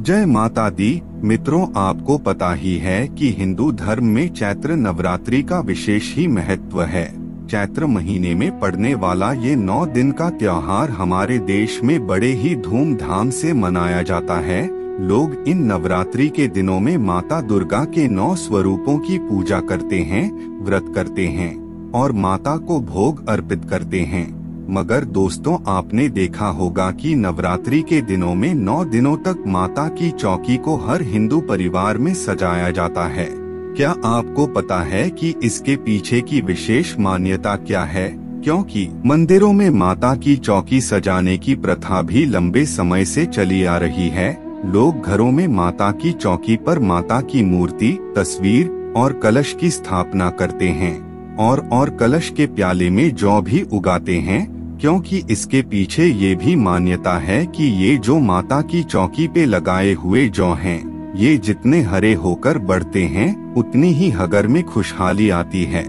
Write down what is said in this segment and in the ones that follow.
जय माता दी। मित्रों, आपको पता ही है कि हिंदू धर्म में चैत्र नवरात्रि का विशेष ही महत्व है। चैत्र महीने में पड़ने वाला ये नौ दिन का त्योहार हमारे देश में बड़े ही धूमधाम से मनाया जाता है। लोग इन नवरात्रि के दिनों में माता दुर्गा के नौ स्वरूपों की पूजा करते हैं, व्रत करते हैं और माता को भोग अर्पित करते हैं। मगर दोस्तों, आपने देखा होगा कि नवरात्रि के दिनों में नौ दिनों तक माता की चौकी को हर हिंदू परिवार में सजाया जाता है। क्या आपको पता है कि इसके पीछे की विशेष मान्यता क्या है? क्योंकि मंदिरों में माता की चौकी सजाने की प्रथा भी लंबे समय से चली आ रही है। लोग घरों में माता की चौकी पर माता की मूर्ति, तस्वीर और कलश की स्थापना करते हैं और और कलश के प्याले में जौ भी उगाते हैं। क्योंकि इसके पीछे ये भी मान्यता है कि ये जो माता की चौकी पे लगाए हुए जौ हैं, ये जितने हरे होकर बढ़ते हैं उतनी ही हगर में खुशहाली आती है।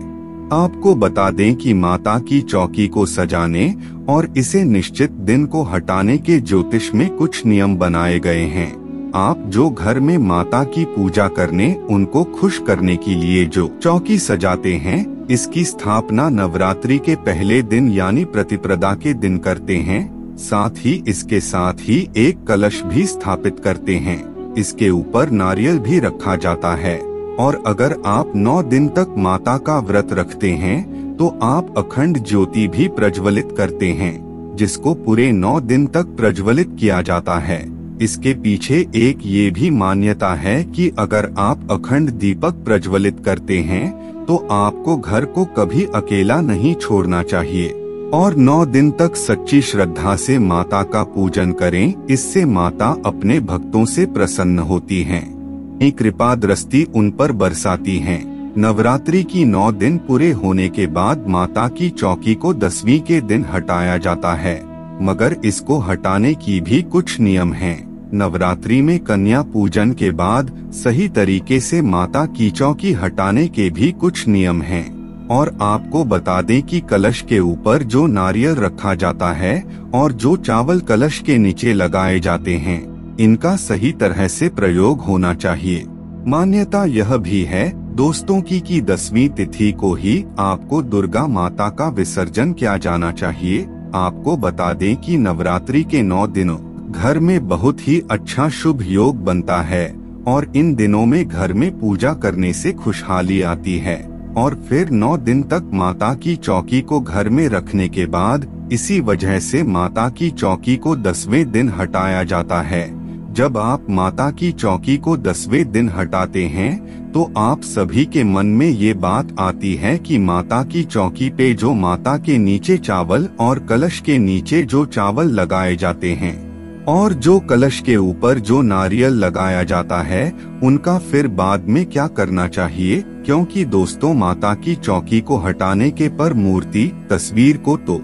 आपको बता दें कि माता की चौकी को सजाने और इसे निश्चित दिन को हटाने के ज्योतिष में कुछ नियम बनाए गए हैं। आप जो घर में माता की पूजा करने उनको खुश करने के लिए जो चौकी सजाते हैं इसकी स्थापना नवरात्रि के पहले दिन यानी प्रतिप्रदा के दिन करते हैं, साथ ही इसके साथ ही एक कलश भी स्थापित करते हैं, इसके ऊपर नारियल भी रखा जाता है, और अगर आप नौ दिन तक माता का व्रत रखते हैं तो आप अखंड ज्योति भी प्रज्वलित करते हैं, जिसको पूरे नौ दिन तक प्रज्वलित किया जाता है। इसके पीछे एक ये भी मान्यता है कि अगर आप अखंड दीपक प्रज्वलित करते हैं तो आपको घर को कभी अकेला नहीं छोड़ना चाहिए और नौ दिन तक सच्ची श्रद्धा से माता का पूजन करें, इससे माता अपने भक्तों से प्रसन्न होती हैं। कृपा दृष्टि उन पर बरसाती हैं। नवरात्रि की नौ दिन पूरे होने के बाद माता की चौकी को दसवीं के दिन हटाया जाता है मगर इसको हटाने की भी कुछ नियम हैं। नवरात्रि में कन्या पूजन के बाद सही तरीके से माता की चौकी हटाने के भी कुछ नियम हैं। और आपको बता दें कि कलश के ऊपर जो नारियल रखा जाता है और जो चावल कलश के नीचे लगाए जाते हैं, इनका सही तरह से प्रयोग होना चाहिए। मान्यता यह भी है, दोस्तों की कि दसवीं तिथि को ही आपको दुर्गा माता का विसर्जन किया जाना चाहिए। आपको बता दें कि नवरात्रि के नौ दिनों घर में बहुत ही अच्छा शुभ योग बनता है, और इन दिनों में घर में पूजा करने से खुशहाली आती है। और फिर नौ दिन तक माता की चौकी को घर में रखने के बाद, इसी वजह से माता की चौकी को दसवें दिन हटाया जाता है। जब आप माता की चौकी को दसवें दिन हटाते हैं तो आप सभी के मन में ये बात आती है कि माता की चौकी पे जो माता के नीचे चावल और कलश के नीचे जो चावल लगाए जाते हैं और जो कलश के ऊपर जो नारियल लगाया जाता है, उनका फिर बाद में क्या करना चाहिए? क्योंकि दोस्तों, माता की चौकी को हटाने के पर मूर्ति, तस्वीर को तो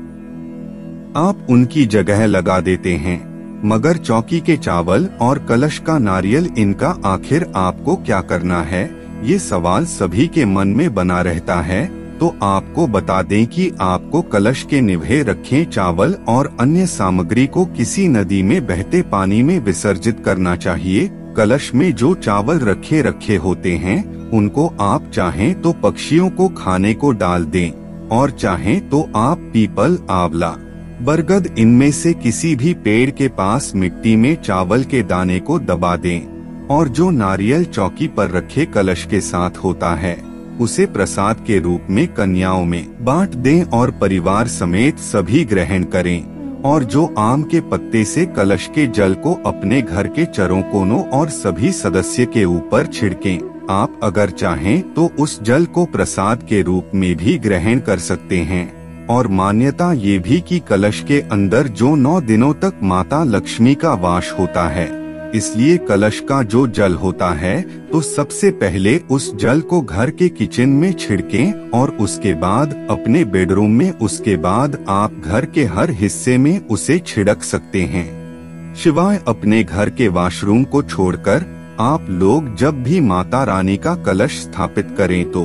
आप उनकी जगह लगा देते हैं। मगर चौकी के चावल और कलश का नारियल, इनका आखिर आपको क्या करना है? ये सवाल सभी के मन में बना रहता है। तो आपको बता दें कि आपको कलश के निभे रखे चावल और अन्य सामग्री को किसी नदी में बहते पानी में विसर्जित करना चाहिए। कलश में जो चावल रखे रखे होते हैं, उनको आप चाहें तो पक्षियों को खाने को डाल दें, और चाहें तो आप पीपल, आंवला, बरगद इनमें से किसी भी पेड़ के पास मिट्टी में चावल के दाने को दबा दें, और जो नारियल चौकी पर रखे कलश के साथ होता है। उसे प्रसाद के रूप में कन्याओं में बांट दें और परिवार समेत सभी ग्रहण करें, और जो आम के पत्ते से कलश के जल को अपने घर के चरों कोनों और सभी सदस्य के ऊपर छिड़कें। आप अगर चाहें तो उस जल को प्रसाद के रूप में भी ग्रहण कर सकते हैं। और मान्यता ये भी कि कलश के अंदर जो नौ दिनों तक माता लक्ष्मी का वास होता है इसलिए कलश का जो जल होता है तो सबसे पहले उस जल को घर के किचन में छिड़कें और उसके बाद अपने बेडरूम में उसके बाद आप घर के हर हिस्से में उसे छिड़क सकते हैं। शिवाय अपने घर के वॉशरूम को छोड़कर, आप लोग जब भी माता रानी का कलश स्थापित करें तो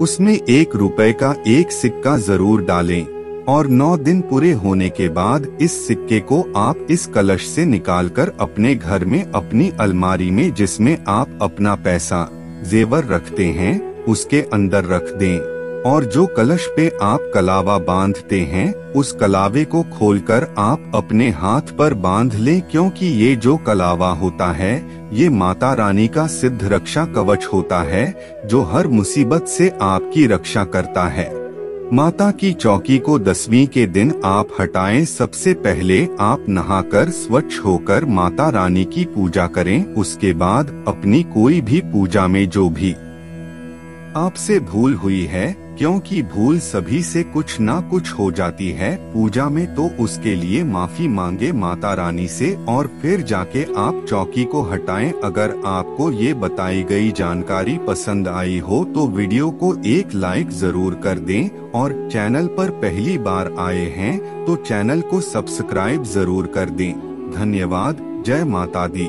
उसमें एक रुपए का एक सिक्का ज़रूर डालें। और नौ दिन पूरे होने के बाद इस सिक्के को आप इस कलश से निकालकर अपने घर में, अपनी अलमारी में जिसमें आप अपना पैसा, जेवर रखते हैं, उसके अंदर रख दें। और जो कलश पे आप कलावा बांधते हैं, उस कलावे को खोलकर आप अपने हाथ पर बाँध लें, क्योंकि ये जो कलावा होता है, ये माता रानी का सिद्ध रक्षा कवच होता है, जो हर मुसीबत से आपकी रक्षा करता है। माता की चौकी को दसवीं के दिन आप हटाएँ। सबसे पहले आप नहाकर स्वच्छ होकर माता रानी की पूजा करें। उसके बाद अपनी कोई भी पूजा में जो भी आपसे भूल हुई है क्योंकि भूल सभी से कुछ ना कुछ हो जाती है, पूजा में तो उसके लिए माफ़ी मांगे माता रानी से और फिर जाके आप चौकी को हटाएँ। अगर आपको ये बताई गई जानकारी पसंद आई हो तो वीडियो को एक लाइक ज़रूर कर दें और चैनल पर पहली बार आए हैं तो चैनल को सब्सक्राइब ज़रूर कर दें। धन्यवाद, जय माता दी।